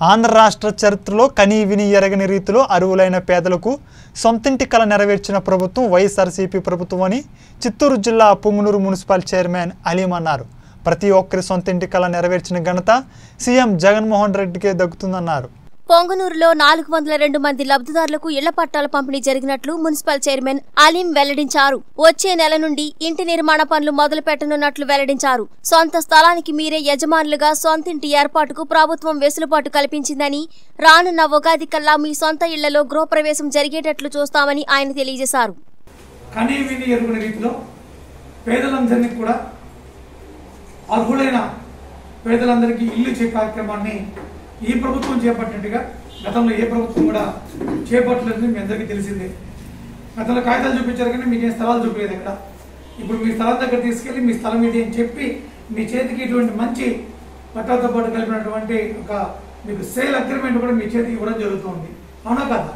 ఆంధ్ర రాష్ట్ర చరిత్రలో కనీ విని ఎరగని రీతిలో అరువులైన పేదలకు సొంతింటి కళ నెరవేర్చిన ప్రభుత్వం వైఎస్ఆర్సీపీ ప్రభుత్వం అని చిత్తూరు జిల్లా పుంగునూరు మున్సిపల్ చైర్మన్ అలీం అన్నారు ప్రతి ఒక్కరి సొంతింటి కళ నెరవేర్చిన ఘనత సీఎం జగన్మోహన్ రెడ్డికే దక్కుతుందన్నారు. పొంగనూరులో నాలుగు వందల రెండు మంది లబ్ధిదారులకు ఇళ్ళ పట్టాల పంపిణీ జరిగినట్లు మున్సిపల్ చైర్మన్ అలీం వెల్లడించారు. వచ్చే నెల నుండి ఇంటి నిర్మాణ పనులు మొదలు పెట్టనున్నట్లు వెల్లడించారు. సొంత స్థలానికి మీరే యజమానులుగా సొంతింటి ఏర్పాటుకు ప్రభుత్వం వెసులుబాటు కల్పించిందని రానున్న ఉగాది కల్లా మీ సొంత ఇళ్ళలో గృహప్రవేశం జరిగేటట్లు చూస్తామని ఆయన తెలియజేశారు. పేదలందరినీ కూడా అర్హులైన పేదలందరికీ ఇల్లు ఇచ్చే కార్యక్రమాన్ని ఈ ప్రభుత్వం చేపట్టినట్టుగా గతంలో ఏ ప్రభుత్వం కూడా చేపట్టలేదని మీ అందరికీ తెలిసిందే. గతంలో కాగితాలు చూపించారు కానీ మీకు ఏ స్థలాలు చూపలేదు ఇక్కడ ఇప్పుడు మీ స్థలం దగ్గర తీసుకెళ్ళి మీ స్థలం ఇది అని చెప్పి మీ చేతికి ఇటువంటి మంచి పట్టాతో పాటు కలిపినటువంటి ఒక మీకు సేల్ అగ్రిమెంట్ కూడా మీ చేతికి ఇవ్వడం జరుగుతుంది. అవునా కదా?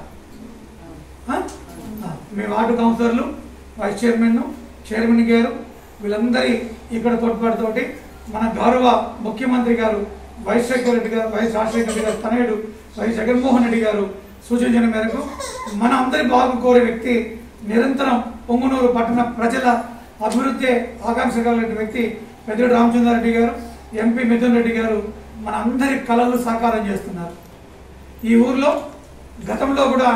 మీ వార్డు కౌన్సిలర్లు వైస్ చైర్మన్ చైర్మన్ గారు వీళ్ళందరి ఇక్కడ తోడ్పాటుతోటి మన గౌరవ ముఖ్యమంత్రి గారు వైస్ శేఖర్ రెడ్డి గారు వైస్ రాజశేఖర రెడ్డి గారు తనయుడు వైఎస్ జగన్మోహన్ రెడ్డి గారు సూచించిన మేరకు మన అందరి బాగు కోరే వ్యక్తి నిరంతరం పొంగునూరు పట్టణ ప్రజల అభివృద్ధి ఆకాంక్ష కలిగిన వ్యక్తి పెద్దడు రామచంద్రారెడ్డి గారు ఎంపీ మిథున్ రెడ్డి గారు మన అందరి కళలు సాకారం చేస్తున్నారు. ఈ ఊర్లో గతంలో కూడా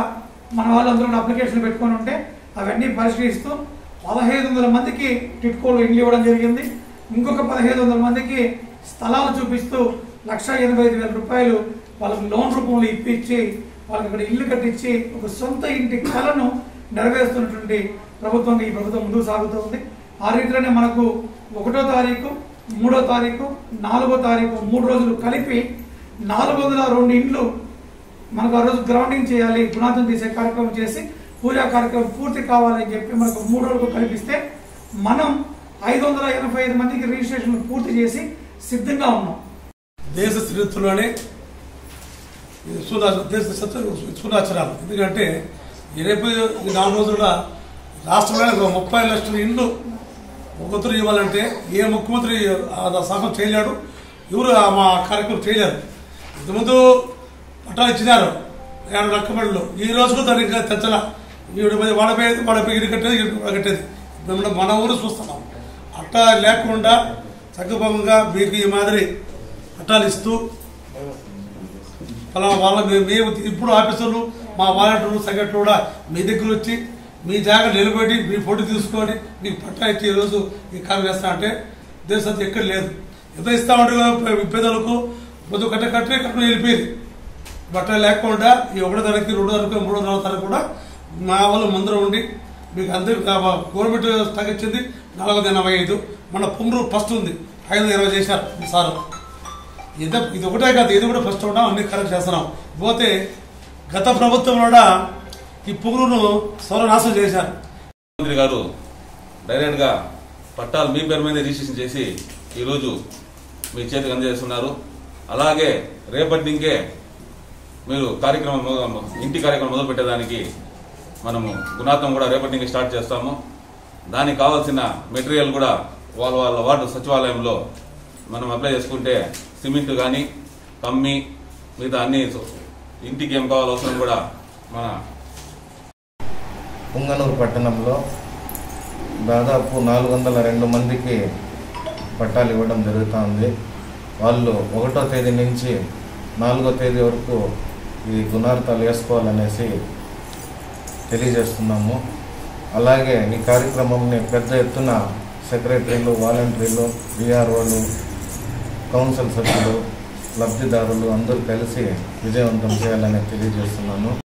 మన వాళ్ళందరూ అప్లికేషన్ పెట్టుకొని ఉంటే అవన్నీ పరిశీలిస్తూ పదహైదు వందల మందికి టిట్కోలు ఇండ్లు ఇవ్వడం జరిగింది. ఇంకొక పదహైదు వందల మందికి స్థలాలు చూపిస్తూ లక్ష ఎనభై ఐదు వేల రూపాయలు వాళ్ళకి లోన్ రూపంలో ఇప్పించి వాళ్ళకి అక్కడ ఇల్లు కట్టించి ఒక సొంత ఇంటి కళను నెరవేరుస్తున్నటువంటి ప్రభుత్వంగా ఈ ప్రభుత్వం ముందుకు సాగుతుంది ఆ రీతిలోనే మనకు ఒకటో తారీఖు మూడో తారీఖు నాలుగో తారీఖు మూడు రోజులు కలిపి నాలుగు వందల రెండు ఇండ్లు మనకు ఆ రోజు గ్రౌండింగ్ చేయాలి పునాదం తీసే కార్యక్రమం చేసి పూజా కార్యక్రమం పూర్తి కావాలని చెప్పి మనకు మూడు రోజులు కల్పిస్తే మనం ఐదు వందల ఎనభై ఐదు మందికి రిజిస్ట్రేషన్ పూర్తి చేసి సిద్ధంగా ఉన్నాం. దేశ స్థిరత్వంలోనే ఇది దేశ చరిత్ర ఎందుకంటే ఇరవై నాలుగు రోజుల రాష్ట్రంలో ఒక ముప్పై లక్షల ఇండ్లు ముఖ్యమంత్రి ఇవ్వాలంటే ఏ ముఖ్యమంత్రి ఆ చేయలేడు ఎవరు ఆ మా కార్యక్రమం చేయలేరు. ఇంతకుముందు పట్టాలు ఇచ్చినారు ఏడు లక్కబడులు ఈ రోజుకు దాన్ని ఇంకా తెచ్చల. ఈవిడ మీద వాళ్ళ కట్టేది ఇది కట్టేది. మిమ్మల్ని మన ఊరు చూస్తున్నాం. అట్టా లేకుండా సగభంగా మీకు ఈ మాదిరి పట్టాలు ఇస్తూ ఫలానా వాళ్ళ మేము మేము ఇప్పుడు ఆఫీసర్లు మా వాలంటీర్లు సెక్రటరీ కూడా మీ దగ్గర వచ్చి మీ జాగ్రత్త నిలబెట్టి మీ ఫోటో తీసుకొని మీకు పట్టా ఇచ్చి ఈరోజు ఈ కాలం చేస్తా అంటే దేశం ఎక్కడ లేదు. ఎంత ఇస్తామంటే కదా పేదలకు పొద్దు కట్ట కట్టే కట్టుకుని వెళ్ళిపోయింది. బట్టలు లేకుండా ఈ ఒకటో తరగతి రెండో తరగతి మూడో నాలుగో తరగతి కూడా మా వాళ్ళు ముందర ఉండి మీకు అందరికి గవర్నమెంట్ తగ్గించింది నాలుగు వందల ఎనభై ఐదు. మన పుండ్రు ఫస్ట్ ఉంది. ఐదు ఇరవై చేశారు సార్. ఇది ఇది ఒకటే కాదు ఏది కూడా ఫస్ట్ ఉన్నాం అన్ని కరెక్ట్ చేస్తున్నాం. పోతే గత ప్రభుత్వం కూడా ఈ పుంగురును సర్వనాశనం చేశారు. మంత్రి గారు డైరెక్ట్గా పట్టాలు మీ పేరు మీద రిజిస్ట్రేషన్ చేసి ఈరోజు మీ చేతికి అందజేస్తున్నారు. అలాగే రేపటి నుంకే మీరు కార్యక్రమం ఇంటి కార్యక్రమం మొదలు పెట్టేదానికి మనము గుణాత్మం కూడా రేపటి నుంచి స్టార్ట్ చేస్తాము. దానికి కావాల్సిన మెటీరియల్ కూడా వాళ్ళ వాళ్ళ వార్డు సచివాలయంలో మనం అప్లై చేసుకుంటే సిమెంట్ కానీ కమ్మి మిగతా అన్ని ఇంటికి ఏం కావాలో కూడా మన పుంగనూరు పట్టణంలో దాదాపు నాలుగు వందల రెండు మందికి పట్టాలు ఇవ్వడం జరుగుతుంది. వాళ్ళు ఒకటో తేదీ నుంచి నాలుగో తేదీ వరకు ఈ గుణార్థాలు వేసుకోవాలనేసి తెలియజేస్తున్నాము. అలాగే ఈ కార్యక్రమంని పెద్ద ఎత్తున సెక్రటరీలు వాలంటీర్లు బీఆర్ఓలు కౌన్సిల్ సభ్యులు లబ్ధిదారులు అందరూ కలిసి విజయవంతం చేయాలని తెలియజేస్తున్నాను.